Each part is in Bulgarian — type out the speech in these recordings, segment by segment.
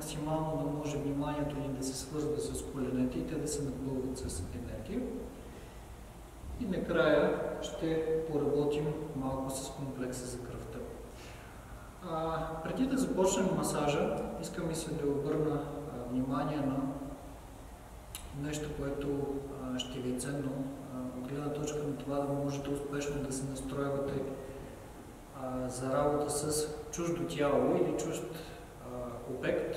максимално да може вниманието ни да се свързва с коленете и те да се напълват с енергия. И накрая ще поработим малко с комплекса за кръвта. А, преди да започнем масажа, искам и се да обърна а, внимание на нещо, което а, ще ви е ценно от гледна точка на това да можете успешно да се настроявате а, за работа с чуждо тяло или чужд обект.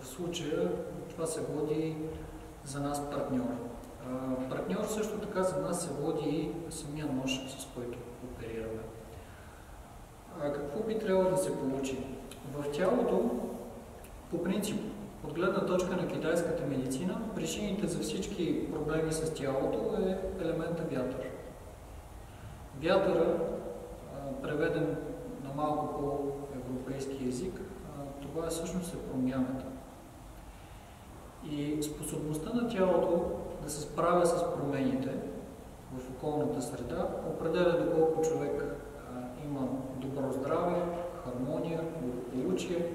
В случая това се води за нас партньор. Партньор също така за нас се води и самия нож, с който оперираме. Какво би трябвало да се получи? В тялото, по принцип, от гледна точка на китайската медицина, причините за всички проблеми с тялото е елемента вятър. Вятъра, преведен на малко по-европейски язик, това всъщност е промяната. И способността на тялото да се справя с промените в околната среда определя доколко човек има добро здраве, хармония, благополучие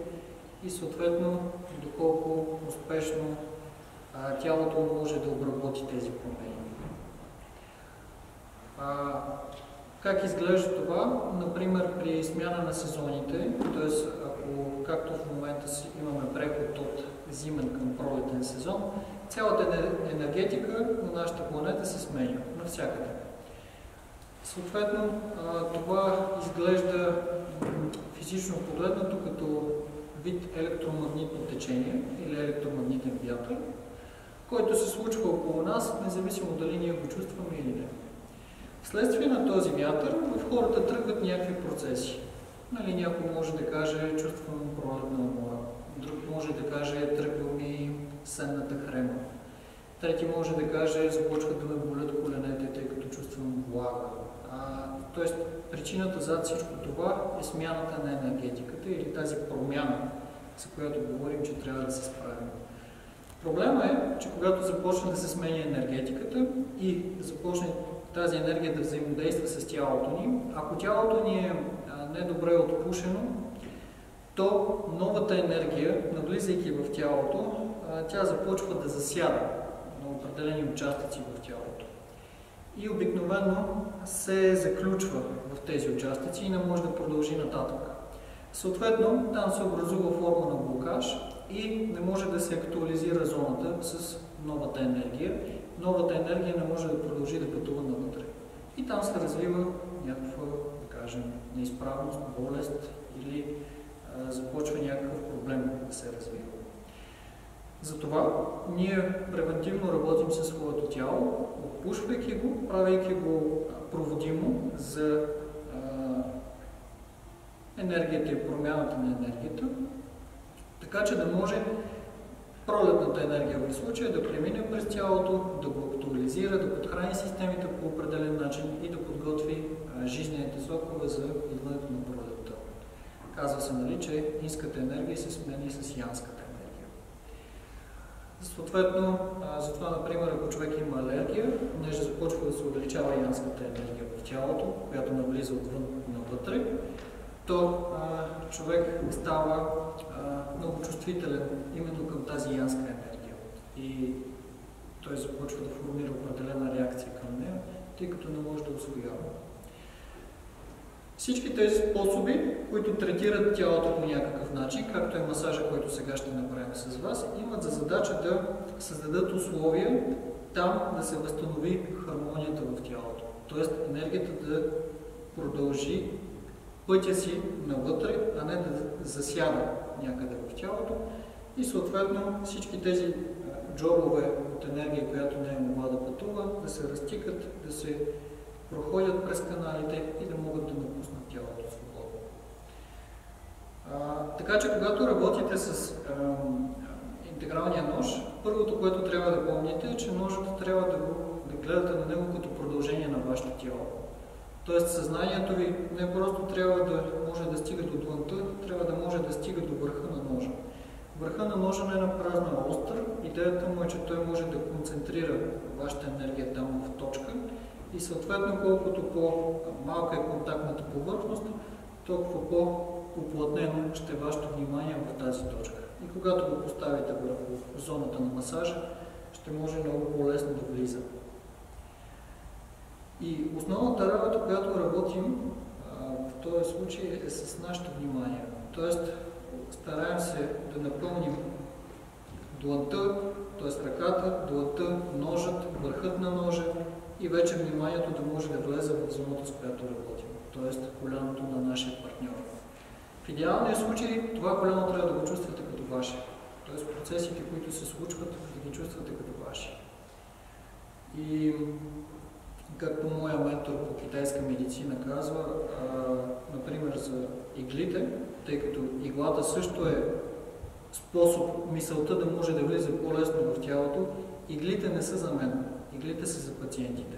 и съответно доколко успешно тялото може да обработи тези промени. Как изглежда това? Например, при смяна на сезоните, т.е. ако както в момента си имаме преход от зимен към пролетен сезон, цялата енергетика на нашата планета се сменя навсякъде. Съответно, това изглежда физично погледнато като вид електромагнитно течение или електромагнитен вятър, който се случва около нас, независимо дали ние го чувстваме или не. Вследствие на този вятър в хората тръгват някакви процеси. Нали, някой може да каже, чувствам пролетна умора. Друг може да каже, тръгва ми сенната хрема. Трети може да каже, започват да ме болят коленете, тъй като чувствам влага. Тоест, причината за всичко това е смяната на енергетиката или тази промяна, за която говорим, че трябва да се справим. Проблема е, че когато започне да се сменя енергетиката и започне тази енергия да взаимодейства с тялото ни, ако тялото ни е недобре отпушено, то новата енергия, навлизайки в тялото, тя започва да засяда на определени участъци в тялото. И обикновено се заключва в тези участъци и не може да продължи нататък. Съответно, там се образува форма на блокаж и не може да се актуализира зоната с новата енергия. Новата енергия не може да продължи да пътува навътре. И там се развива някаква, да кажем, неизправност, болест или а, започва някакъв проблем да се развива. Затова ние превентивно работим със своето тяло, отпушвайки го, правейки го проводимо за а, енергията и промяната на енергията, така че да може пролетната енергия в случая да премине през тялото, да го актуализира, да подхрани системите по определен начин и да подготви жизнените сокове за идването на пролетта. Казва се, нали, че инската енергия се смени с янската. Съответно, затова, например, ако човек има алергия, понеже започва да се увеличава янската енергия в тялото, която навлиза отвън навътре, то а, човек става а, много чувствителен именно към тази янска енергия. И той започва да формира определена реакция към нея, тъй като не може да освоява. Всички тези способи, които третират тялото по някакъв начин, както е масажа, който сега ще направим с вас, имат за задача да създадат условия там да се възстанови хармонията в тялото. Тоест енергията да продължи пътя си навътре, а не да засяда някъде в тялото. И съответно всички тези джобове от енергия, която не е могла да пътува, да се разтикат, да се проходят през каналите и да могат да напуснат тялото свободно. Така че, когато работите с а, интегралния нож, първото, което трябва да помните е, че ножът трябва да, го, да гледате на него като продължение на вашето тяло. Тоест съзнанието ви не просто трябва да може да стига до длънта, трябва да може да стига до върха на ножа. Върха на ножа не е на празна остър. Идеята му е, че той може да концентрира вашата енергия там в точка и съответно колкото по-малка е контактната повърхност, толкова по-уплътнено ще е вашето внимание в тази точка. И когато го поставите върху зоната на масажа, ще може много по-лесно да влиза. И основната работа, която работим в този случай е с нашето внимание. Тоест, стараем се да напълним дланта, т.е. ръката, дланта, ножът, върхът на ножа и вече вниманието да може да влезе в зоната, с която работим, т.е. коляното на нашия партньор. В идеалния случай това коляно трябва да го чувствате като ваше. Т.е. процесите, които се случват, да ги чувствате като ваши. И както моя ментор по китайска медицина казва, а, например за иглите, тъй като иглата също е способ мисълта да може да влиза по-лесно в тялото, иглите не са за мен, иглите са за пациентите.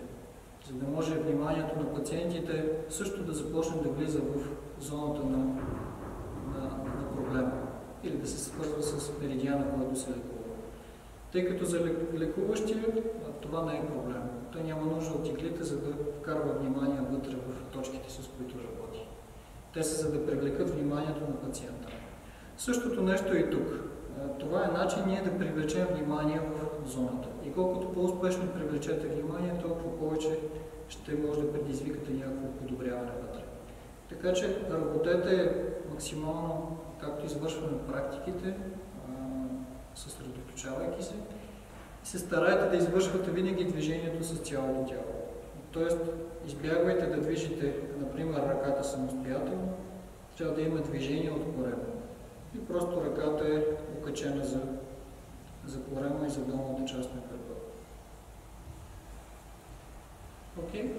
За да може вниманието на пациентите също да започне да влиза в зоната на, на, на проблема или да се свързва с меридиана, който се лекува. Тъй като за лекуващия това не е проблем. Той няма нужда от иглите, за да вкарва внимание вътре в точките, с които работи. Те са за да привлекат вниманието на пациента. Същото нещо е и тук. Това е начин ние да привлечем внимание в зоната. И колкото по-успешно привлечете внимание, толкова повече ще може да предизвикате някакво подобряване вътре. Така че работете максимално, както извършваме практиките, съсредоточавайки се, се старайте да извършвате винаги движението с цялото тяло. Тоест, избягвайте да движите, например, ръката самостоятелно, трябва да има движение от корема. И просто ръката е окачена за, за корема и за долната част на гърба. Окей? Okay?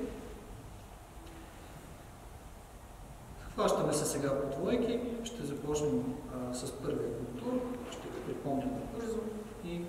Хващаме се сега по двойки. Ще започнем а, с първия контур. Ще го припомням бързо и